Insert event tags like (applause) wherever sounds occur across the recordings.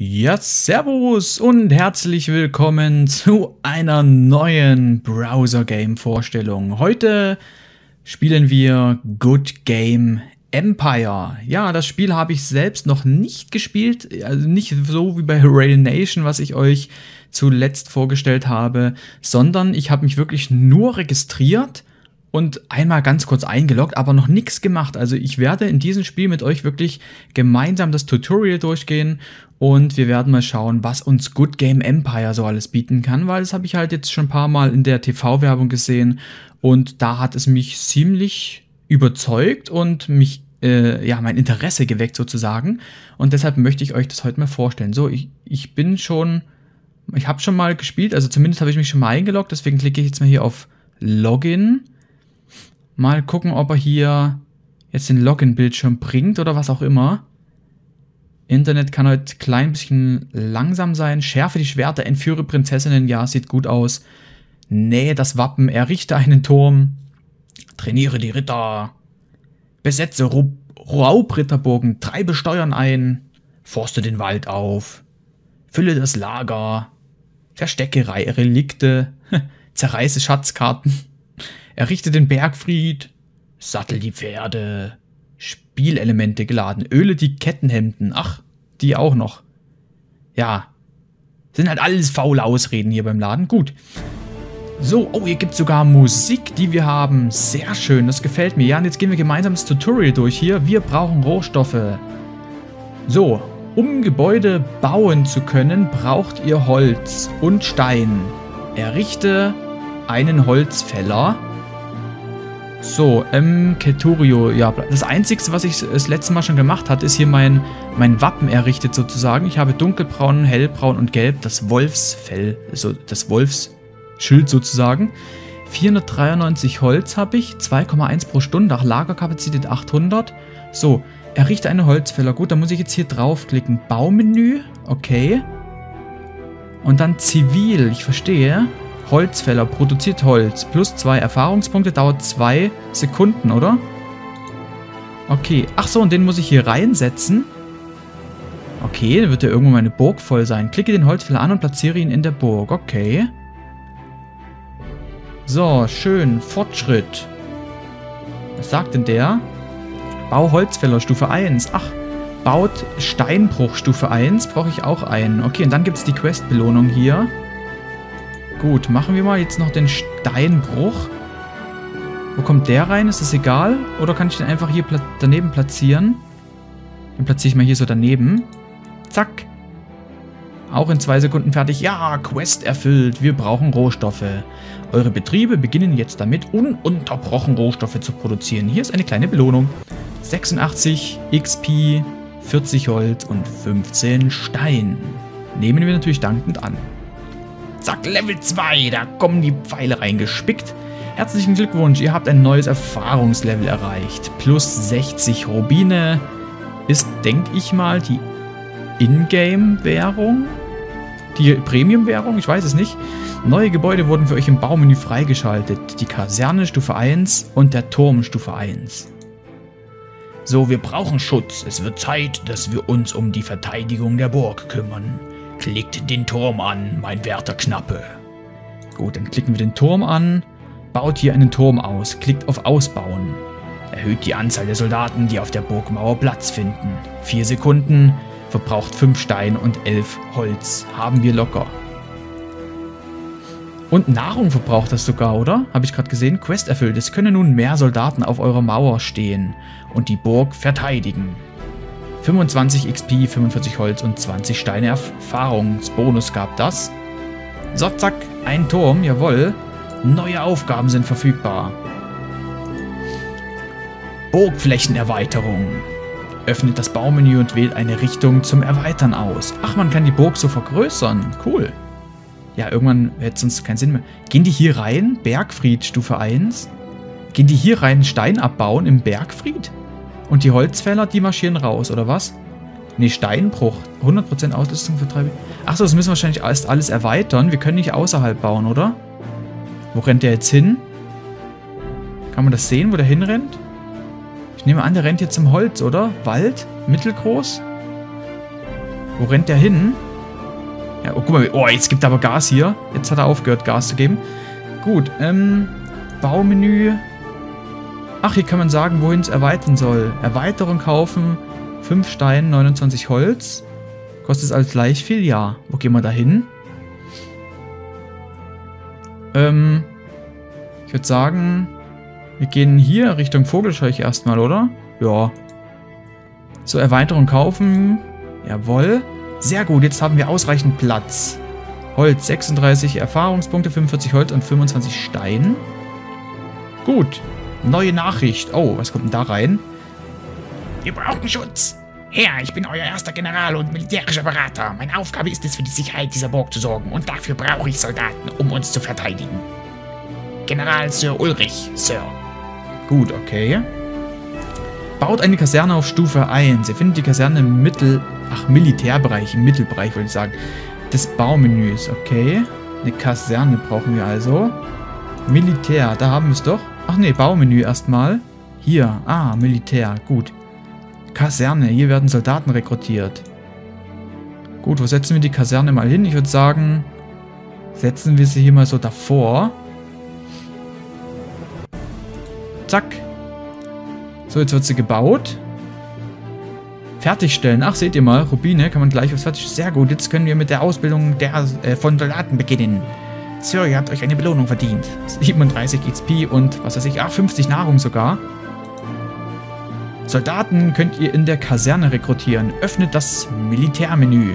Ja, servus und herzlich willkommen zu einer neuen Browser-Game-Vorstellung. Heute spielen wir Good Game Empire. Ja, das Spiel habe ich selbst noch nicht gespielt, also nicht so wie bei Rail Nation, was ich euch zuletzt vorgestellt habe, sondern ich habe mich wirklich nur registriert und einmal ganz kurz eingeloggt, aber noch nichts gemacht. Also ich werde in diesem Spiel mit euch wirklich gemeinsam das Tutorial durchgehen und wir werden mal schauen, was uns Good Game Empire so alles bieten kann, weil das habe ich halt jetzt schon ein paar Mal in der TV-Werbung gesehen und da hat es mich ziemlich überzeugt und mich äh, ja, mein Interesse geweckt sozusagen. Und deshalb möchte ich euch das heute mal vorstellen. So, ich, ich bin schon, ich habe schon mal gespielt, also zumindest habe ich mich schon mal eingeloggt, deswegen klicke ich jetzt mal hier auf Login. Mal gucken, ob er hier jetzt den Login-Bildschirm bringt oder was auch immer. Internet kann heute klein bisschen langsam sein. Schärfe die Schwerter, entführe Prinzessinnen. Ja, sieht gut aus. Nähe das Wappen, errichte einen Turm. Trainiere die Ritter. Besetze Ru Raubritterburgen, treibe Steuern ein. Forste den Wald auf. Fülle das Lager. Verstecke Relikte. (laughs) Zerreiße Schatzkarten. Errichte den Bergfried, sattel die Pferde, Spielelemente geladen, öle die Kettenhemden, ach, die auch noch. Ja, sind halt alles faule Ausreden hier beim Laden. Gut. So, oh, hier gibt es sogar Musik, die wir haben. Sehr schön, das gefällt mir. Ja, und jetzt gehen wir gemeinsam das Tutorial durch hier. Wir brauchen Rohstoffe. So, um Gebäude bauen zu können, braucht ihr Holz und Stein. Errichte einen Holzfäller so, ähm, Keturio, ja, das Einzige, was ich das letzte Mal schon gemacht hatte, ist hier mein, mein Wappen errichtet sozusagen. Ich habe dunkelbraun, hellbraun und gelb, das Wolfsfell, also das Wolfsschild sozusagen. 493 Holz habe ich, 2,1 pro Stunde, auch Lagerkapazität 800. So, errichte eine Holzfäller. Gut, dann muss ich jetzt hier draufklicken. Baumenü, okay. Und dann Zivil, ich verstehe. Holzfäller produziert Holz. Plus zwei Erfahrungspunkte, dauert zwei Sekunden, oder? Okay. Ach so, und den muss ich hier reinsetzen. Okay, dann wird ja irgendwo meine Burg voll sein. Klicke den Holzfäller an und platziere ihn in der Burg. Okay. So, schön. Fortschritt. Was sagt denn der? Bau Holzfäller Stufe 1. Ach, baut Steinbruch Stufe 1. Brauche ich auch einen. Okay, und dann gibt es die Quest-Belohnung hier. Gut, machen wir mal jetzt noch den Steinbruch. Wo kommt der rein? Ist das egal? Oder kann ich den einfach hier pla daneben platzieren? Den platziere ich mal hier so daneben. Zack. Auch in zwei Sekunden fertig. Ja, Quest erfüllt. Wir brauchen Rohstoffe. Eure Betriebe beginnen jetzt damit, ununterbrochen Rohstoffe zu produzieren. Hier ist eine kleine Belohnung. 86 XP, 40 Holz und 15 Stein. Nehmen wir natürlich dankend an. Zack, Level 2. Da kommen die Pfeile reingespickt. Herzlichen Glückwunsch, ihr habt ein neues Erfahrungslevel erreicht. Plus 60 Rubine ist, denke ich mal, die Ingame-Währung. Die Premium-Währung, ich weiß es nicht. Neue Gebäude wurden für euch im Baumenü freigeschaltet. Die Kaserne Stufe 1 und der Turm Stufe 1. So, wir brauchen Schutz. Es wird Zeit, dass wir uns um die Verteidigung der Burg kümmern. Klickt den Turm an, mein werter Knappe. Gut, dann klicken wir den Turm an. Baut hier einen Turm aus. Klickt auf Ausbauen. Erhöht die Anzahl der Soldaten, die auf der Burgmauer Platz finden. Vier Sekunden, verbraucht fünf Stein und elf Holz. Haben wir locker. Und Nahrung verbraucht das sogar, oder? Habe ich gerade gesehen. Quest erfüllt. Es können nun mehr Soldaten auf eurer Mauer stehen und die Burg verteidigen. 25 XP, 45 Holz und 20 Steine Erfahrungsbonus gab das. So, zack, ein Turm, jawohl. Neue Aufgaben sind verfügbar. Burgflächenerweiterung. Öffnet das Baumenü und wählt eine Richtung zum Erweitern aus. Ach, man kann die Burg so vergrößern. Cool. Ja, irgendwann hätte es sonst keinen Sinn mehr. Gehen die hier rein? Bergfried Stufe 1? Gehen die hier rein Stein abbauen im Bergfried? Und die Holzfäller, die marschieren raus, oder was? Ne, Steinbruch. 100% Ausrüstung für drei... Achso, das müssen wir wahrscheinlich erst alles erweitern. Wir können nicht außerhalb bauen, oder? Wo rennt der jetzt hin? Kann man das sehen, wo der hinrennt? Ich nehme an, der rennt jetzt zum Holz, oder? Wald? Mittelgroß? Wo rennt der hin? Ja, oh, guck mal. Oh, jetzt gibt er aber Gas hier. Jetzt hat er aufgehört, Gas zu geben. Gut, ähm, Baumenü. Ach, hier kann man sagen, wohin es erweitern soll. Erweiterung kaufen, 5 Steine, 29 Holz. Kostet es alles gleich viel? Ja. Wo gehen wir da hin? Ähm, ich würde sagen, wir gehen hier Richtung Vogelscheuche erstmal, oder? Ja. So, Erweiterung kaufen. Jawohl. Sehr gut, jetzt haben wir ausreichend Platz. Holz, 36 Erfahrungspunkte, 45 Holz und 25 Stein. Gut. Neue Nachricht. Oh, was kommt denn da rein? Wir brauchen Schutz. Herr, ich bin euer erster General und militärischer Berater. Meine Aufgabe ist es, für die Sicherheit dieser Burg zu sorgen und dafür brauche ich Soldaten, um uns zu verteidigen. General Sir Ulrich, Sir. Gut, okay. Baut eine Kaserne auf Stufe 1. Ihr findet die Kaserne im Mittel... Ach, Militärbereich, im Mittelbereich, würde ich sagen. Des Baumenüs, okay. Eine Kaserne brauchen wir also. Militär, da haben wir es doch. Ach nee, Baumenü erstmal. Hier, ah, Militär, gut. Kaserne, hier werden Soldaten rekrutiert. Gut, wo setzen wir die Kaserne mal hin? Ich würde sagen, setzen wir sie hier mal so davor. Zack. So, jetzt wird sie gebaut. Fertigstellen. Ach, seht ihr mal, Rubine kann man gleich was fertig... Sehr gut, jetzt können wir mit der Ausbildung der, äh, von Soldaten beginnen. Sir, ihr habt euch eine Belohnung verdient. 37 XP und, was weiß ich, ach, 50 Nahrung sogar. Soldaten könnt ihr in der Kaserne rekrutieren. Öffnet das Militärmenü.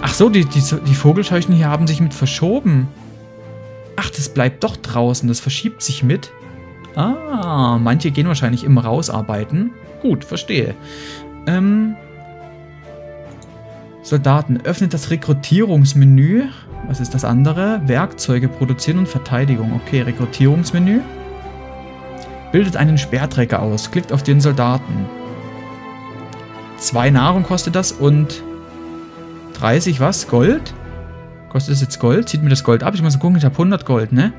Ach so, die, die, die Vogelscheuchen hier haben sich mit verschoben. Ach, das bleibt doch draußen. Das verschiebt sich mit. Ah, manche gehen wahrscheinlich im Rausarbeiten. Gut, verstehe. Ähm, Soldaten, öffnet das Rekrutierungsmenü. Was ist das andere? Werkzeuge produzieren und Verteidigung. Okay, Rekrutierungsmenü. Bildet einen Speerträger aus. Klickt auf den Soldaten. Zwei Nahrung kostet das und 30 was? Gold? Kostet das jetzt Gold? Zieht mir das Gold ab? Ich muss mal gucken, ich habe 100 Gold, ne?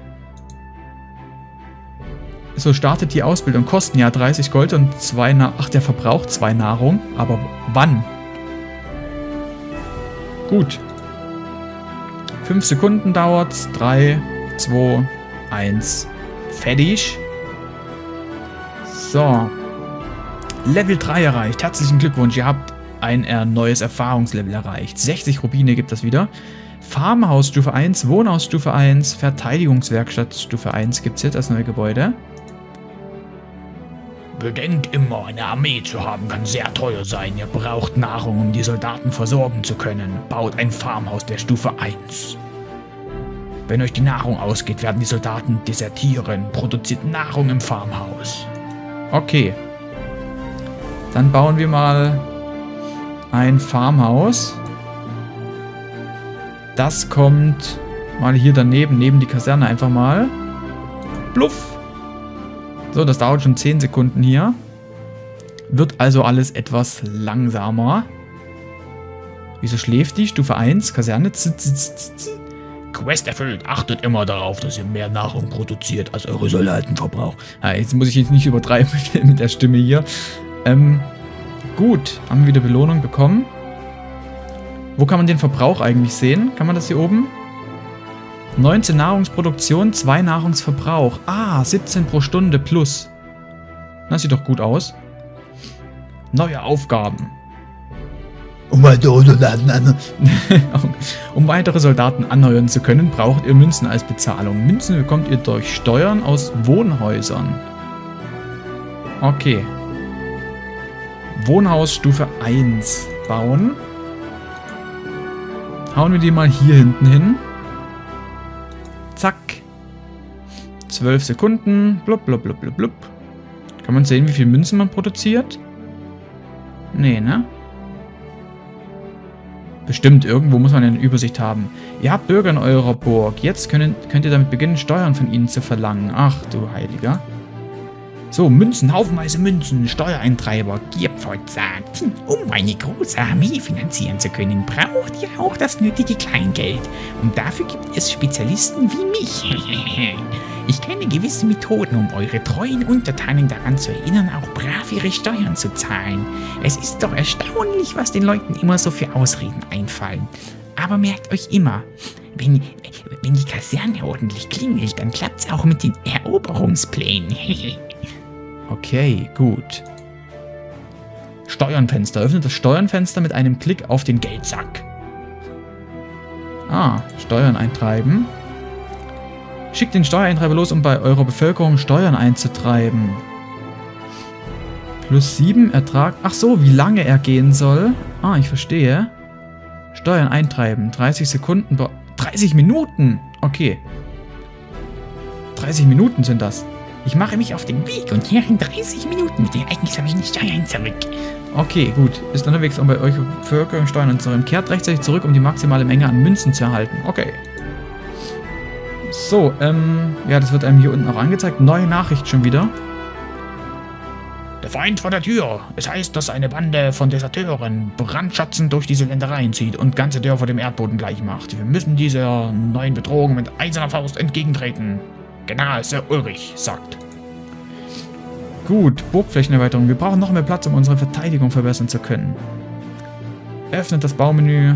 So, startet die Ausbildung. Kosten ja 30 Gold und zwei Na Ach, der verbraucht zwei Nahrung. Aber wann? Gut. 5 Sekunden dauert's. 3, 2, 1. Fertig. So. Level 3 erreicht. Herzlichen Glückwunsch. Ihr habt ein neues Erfahrungslevel erreicht. 60 Rubine gibt das wieder. Farmhaus Stufe 1, Wohnhaus Stufe 1, Verteidigungswerkstatt Stufe 1 gibt es jetzt als neue Gebäude. Bedenkt immer, eine Armee zu haben kann sehr teuer sein. Ihr braucht Nahrung, um die Soldaten versorgen zu können. Baut ein Farmhaus der Stufe 1. Wenn euch die Nahrung ausgeht, werden die Soldaten desertieren. Produziert Nahrung im Farmhaus. Okay. Dann bauen wir mal ein Farmhaus. Das kommt mal hier daneben, neben die Kaserne einfach mal. Bluff. So, das dauert schon 10 Sekunden hier. Wird also alles etwas langsamer. Wieso schläft die? Stufe 1, Kaserne. Z, z, z, Quest erfüllt. Achtet immer darauf, dass ihr mehr Nahrung produziert, als eure Soldaten verbrauchen. Ja, jetzt muss ich jetzt nicht übertreiben (laughs) mit der Stimme hier. Ähm, gut, haben wir wieder Belohnung bekommen. Wo kann man den Verbrauch eigentlich sehen? Kann man das hier oben? 19 Nahrungsproduktion, 2 Nahrungsverbrauch. Ah, 17 pro Stunde plus. Das sieht doch gut aus. Neue Aufgaben. Um weitere Soldaten an Um weitere Soldaten anheuern zu können, braucht ihr Münzen als Bezahlung. Münzen bekommt ihr durch Steuern aus Wohnhäusern. Okay. Wohnhaus Stufe 1 bauen. Hauen wir die mal hier hinten hin. Zack. 12 Sekunden. Blub, blub, blub, blub, blub. Kann man sehen, wie viel Münzen man produziert? Nee, ne? Bestimmt, irgendwo muss man eine Übersicht haben. Ihr habt Bürger in eurer Burg. Jetzt könnt, könnt ihr damit beginnen, Steuern von ihnen zu verlangen. Ach, du Heiliger. So, Münzen, haufenweise Münzen, Steuereintreiber, Gierpfad sagt, um eine große Armee finanzieren zu können, braucht ihr auch das nötige Kleingeld. Und dafür gibt es Spezialisten wie mich. (laughs) Ich kenne gewisse Methoden, um eure treuen Untertanen daran zu erinnern, auch brav ihre Steuern zu zahlen. Es ist doch erstaunlich, was den Leuten immer so für Ausreden einfallen. Aber merkt euch immer, wenn, wenn die Kaserne ordentlich klingelt, dann klappt's auch mit den Eroberungsplänen. (laughs) Okay, gut. Steuernfenster. Öffnet das Steuernfenster mit einem Klick auf den Geldsack. Ah, Steuern eintreiben. Schickt den Steuereintreiber los, um bei eurer Bevölkerung Steuern einzutreiben. Plus 7 Ertrag. Ach so, wie lange er gehen soll. Ah, ich verstehe. Steuern eintreiben. 30 Sekunden. 30 Minuten. Okay. 30 Minuten sind das. Ich mache mich auf den Weg und kehre in 30 Minuten mit den eigensammelnden Steuern zurück. Okay, gut. Ist unterwegs, um bei euch Bevölkerung Steuern anzunehmen. Kehrt rechtzeitig zurück, um die maximale Menge an Münzen zu erhalten. Okay. So, ähm, ja, das wird einem hier unten auch angezeigt. Neue Nachricht schon wieder. Der Feind vor der Tür. Es heißt, dass eine Bande von Deserteuren brandschatzend durch diese Ländereien zieht und ganze Dörfer dem Erdboden gleich macht. Wir müssen dieser neuen Bedrohung mit eiserner Faust entgegentreten. General Sir Ulrich sagt. Gut, Burgflächenerweiterung. Wir brauchen noch mehr Platz, um unsere Verteidigung verbessern zu können. Öffnet das Baumenü.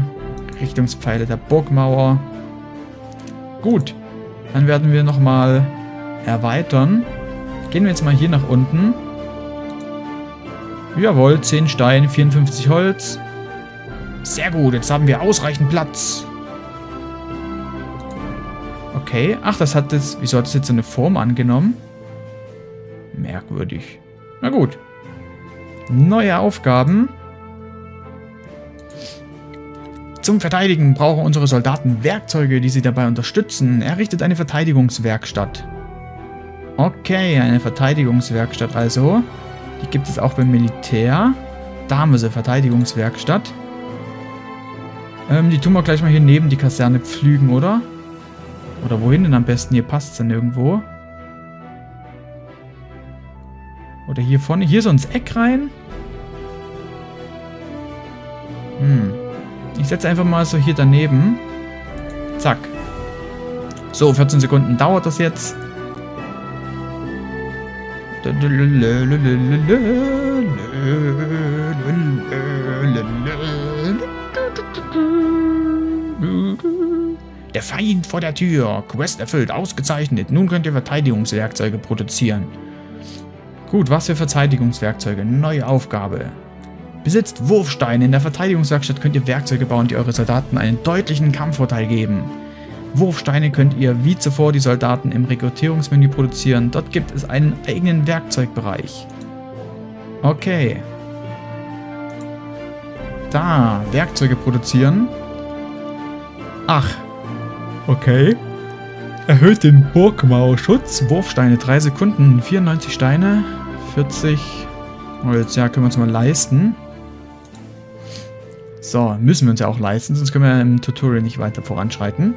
Richtungspfeile der Burgmauer. Gut. Dann werden wir nochmal erweitern. Gehen wir jetzt mal hier nach unten. Jawohl, 10 Stein, 54 Holz. Sehr gut, jetzt haben wir ausreichend Platz. Okay. Ach, das hat jetzt... Wieso hat das jetzt so eine Form angenommen? Merkwürdig. Na gut. Neue Aufgaben. Zum Verteidigen brauchen unsere Soldaten Werkzeuge, die sie dabei unterstützen. Errichtet eine Verteidigungswerkstatt. Okay, eine Verteidigungswerkstatt also. Die gibt es auch beim Militär. Da haben wir sie, Verteidigungswerkstatt. Ähm, die tun wir gleich mal hier neben die Kaserne pflügen, oder? Oder wohin denn am besten? Hier passt es dann irgendwo. Oder hier vorne. Hier so ins Eck rein. Hm. Ich setze einfach mal so hier daneben. Zack. So, 14 Sekunden dauert das jetzt. Der Feind vor der Tür. Quest erfüllt. Ausgezeichnet. Nun könnt ihr Verteidigungswerkzeuge produzieren. Gut, was für Verteidigungswerkzeuge? Neue Aufgabe. Besitzt Wurfsteine. In der Verteidigungswerkstatt könnt ihr Werkzeuge bauen, die eure Soldaten einen deutlichen Kampfvorteil geben. Wurfsteine könnt ihr wie zuvor die Soldaten im Rekrutierungsmenü produzieren. Dort gibt es einen eigenen Werkzeugbereich. Okay. Da, Werkzeuge produzieren. Ach, Okay. Erhöht den Burgmauerschutz. Wurfsteine 3 Sekunden. 94 Steine. 40 Holz. Ja, können wir uns mal leisten. So, müssen wir uns ja auch leisten, sonst können wir im Tutorial nicht weiter voranschreiten.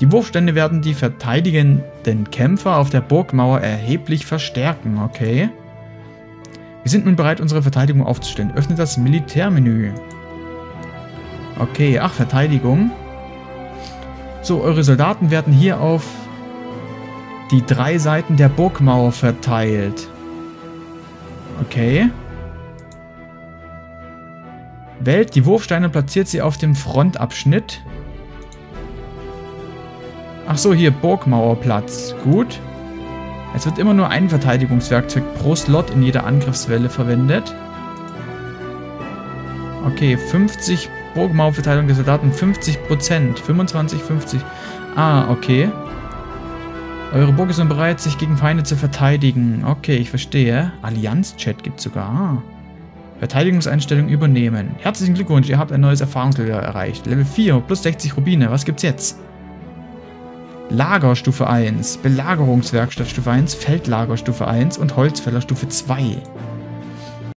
Die Wurfstände werden die verteidigenden Kämpfer auf der Burgmauer erheblich verstärken. Okay. Wir sind nun bereit, unsere Verteidigung aufzustellen. Öffnet das Militärmenü. Okay, ach, Verteidigung. So, eure Soldaten werden hier auf die drei Seiten der Burgmauer verteilt. Okay. Wählt die Wurfsteine und platziert sie auf dem Frontabschnitt. Ach so, hier Burgmauerplatz. Gut. Es wird immer nur ein Verteidigungswerkzeug pro Slot in jeder Angriffswelle verwendet. Okay, 50 Burgmauerverteilung der Soldaten 50%. 25, 50. Ah, okay. Eure Burg ist nun bereit, sich gegen Feinde zu verteidigen. Okay, ich verstehe. Allianz-Chat gibt sogar. Ah. Verteidigungseinstellung übernehmen. Herzlichen Glückwunsch, ihr habt ein neues Erfahrungslevel erreicht. Level 4, plus 60 Rubine. Was gibt's jetzt? Lager Stufe 1, Belagerungswerkstatt Stufe 1, Feldlager Stufe 1 und Holzfäller Stufe 2.